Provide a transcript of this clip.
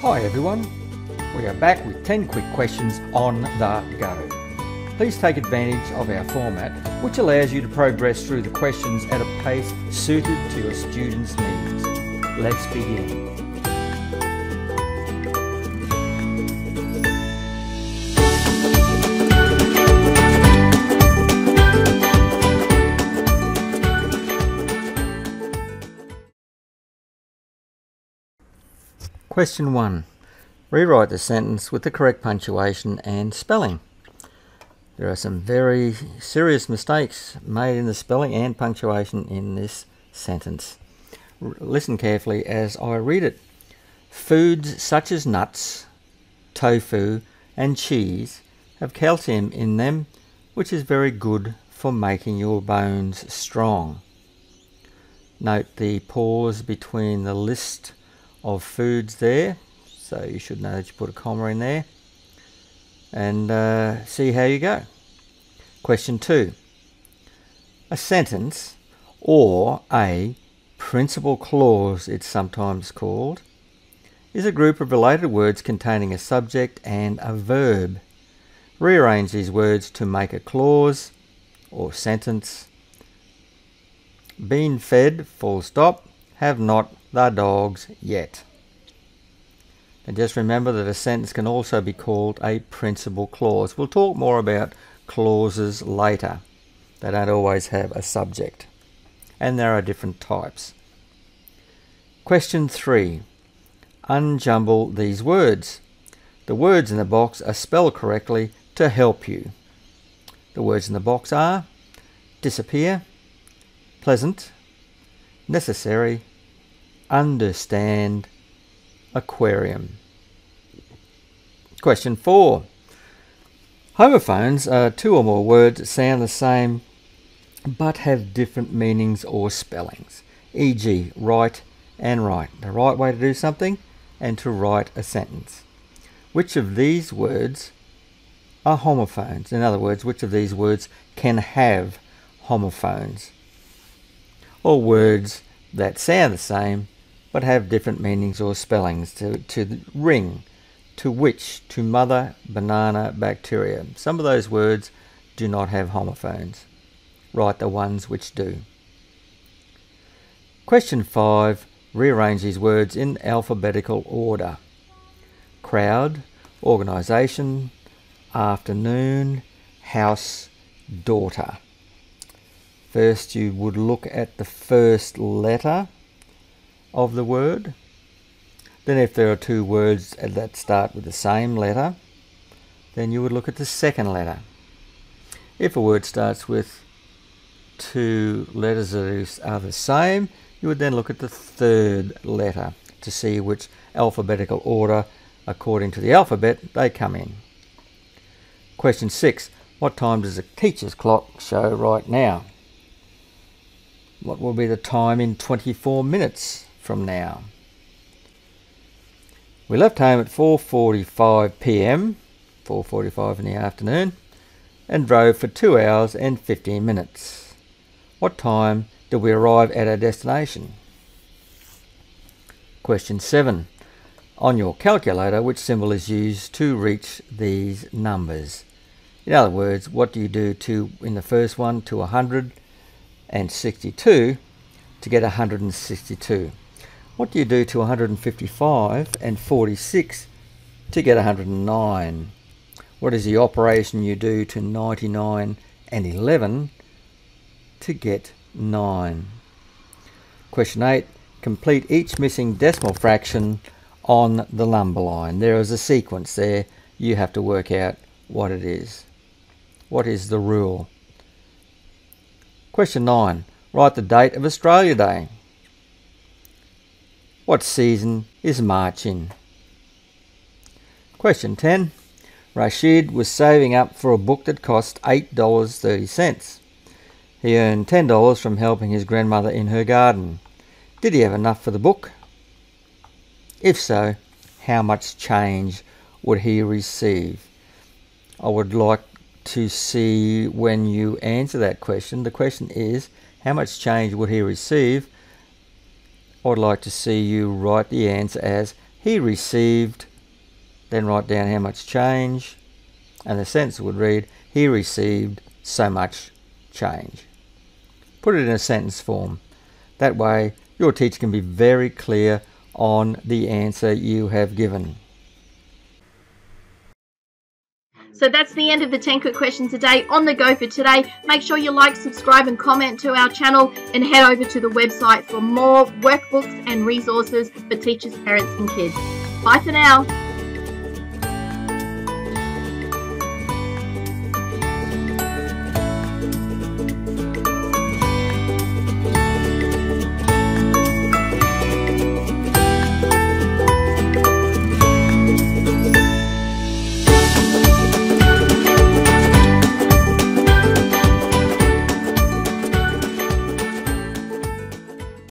Hi everyone, we are back with 10 quick questions on the go. Please take advantage of our format, which allows you to progress through the questions at a pace suited to your students' needs. Let's begin. Question 1. Rewrite the sentence with the correct punctuation and spelling. There are some very serious mistakes made in the spelling and punctuation in this sentence. R listen carefully as I read it. Foods such as nuts, tofu, and cheese have calcium in them, which is very good for making your bones strong. Note the pause between the list of foods there. So you should know that you put a comma in there. And uh, see how you go. Question two. A sentence or a principal clause it's sometimes called is a group of related words containing a subject and a verb. Rearrange these words to make a clause or sentence. Been fed full stop. Have not the dogs yet. And just remember that a sentence can also be called a principal clause. We'll talk more about clauses later. They don't always have a subject. And there are different types. Question 3. Unjumble these words. The words in the box are spelled correctly to help you. The words in the box are disappear, pleasant, necessary, understand aquarium. Question 4. Homophones are two or more words that sound the same but have different meanings or spellings, e.g., right and write, the right way to do something and to write a sentence. Which of these words are homophones? In other words, which of these words can have homophones? Or words that sound the same but have different meanings or spellings to, to ring, to which, to mother, banana, bacteria. Some of those words do not have homophones. Write the ones which do. Question 5. Rearrange these words in alphabetical order. Crowd, organisation, afternoon, house, daughter. First you would look at the first letter of the word. Then if there are two words that start with the same letter, then you would look at the second letter. If a word starts with two letters that are the same, you would then look at the third letter to see which alphabetical order, according to the alphabet, they come in. Question 6. What time does the teacher's clock show right now? What will be the time in 24 minutes? From now. We left home at 4.45 p.m., 4.45 in the afternoon, and drove for 2 hours and 15 minutes. What time did we arrive at our destination? Question 7. On your calculator, which symbol is used to reach these numbers? In other words, what do you do to in the first one to 162 to get 162? What do you do to 155 and 46 to get 109? What is the operation you do to 99 and 11 to get 9? Question 8. Complete each missing decimal fraction on the number line. There is a sequence there. You have to work out what it is. What is the rule? Question 9. Write the date of Australia Day. What season is March in? Question 10. Rashid was saving up for a book that cost $8.30. He earned $10 from helping his grandmother in her garden. Did he have enough for the book? If so, how much change would he receive? I would like to see when you answer that question. The question is, how much change would he receive? I'd like to see you write the answer as he received, then write down how much change, and the sentence would read, he received so much change. Put it in a sentence form. That way, your teacher can be very clear on the answer you have given. So that's the end of the 10 quick questions a day on the go for today. Make sure you like, subscribe, and comment to our channel and head over to the website for more workbooks and resources for teachers, parents, and kids. Bye for now.